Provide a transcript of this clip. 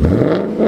Mm-hmm.